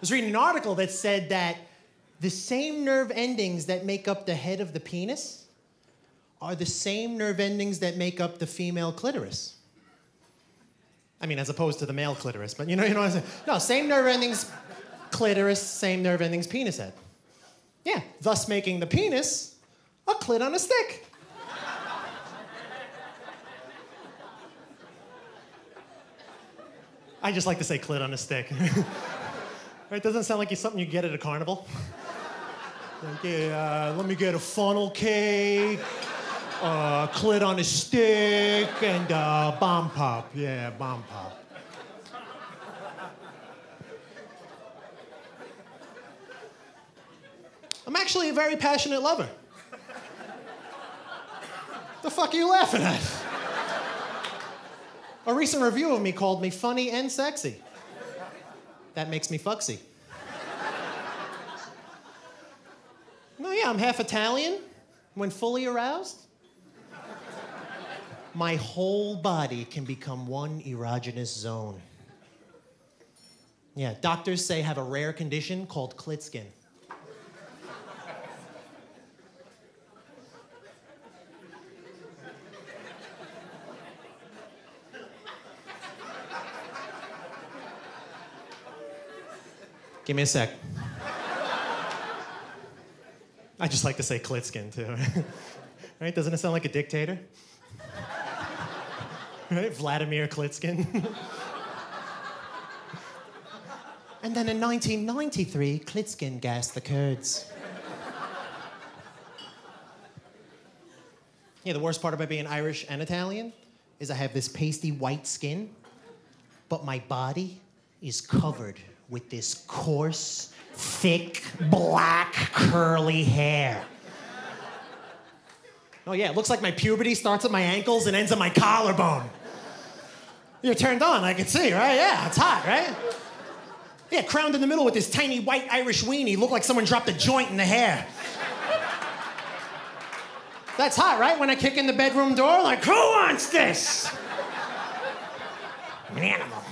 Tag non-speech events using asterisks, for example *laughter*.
was reading an article that said that the same nerve endings that make up the head of the penis are the same nerve endings that make up the female clitoris. I mean, as opposed to the male clitoris, but you know, you know what I'm saying? No, same nerve endings, clitoris, same nerve endings, penis head. Yeah, thus making the penis a clit on a stick. I just like to say clit on a stick. *laughs* right? Doesn't sound like it's something you get at a carnival. *laughs* Like, yeah, uh, let me get a funnel cake, uh, clit on a stick, and uh, bomb pop. Yeah, bomb pop. I'm actually a very passionate lover. The fuck are you laughing at? A recent review of me called me funny and sexy. That makes me fucksy. No, yeah, I'm half Italian. When fully aroused, my whole body can become one erogenous zone. Yeah, doctors say I have a rare condition called clit skin. Give me a sec. I just like to say Klitskin too. *laughs* right? Doesn't it sound like a dictator? *laughs* right? Vladimir Klitskin. *laughs* and then in 1993, Klitskin gassed the Kurds. yeah, the worst part about being Irish and Italian is I have this pasty white skin, but my body is covered with this coarse, thick, black, curly hair. Oh, yeah, it looks like my puberty starts at my ankles and ends at my collarbone. You're turned on, I can see, right? Yeah, it's hot, right? Yeah, crowned in the middle with this tiny white Irish weenie, look like someone dropped a joint in the hair. That's hot, right? When I kick in the bedroom door, like, who wants this? I'm an animal.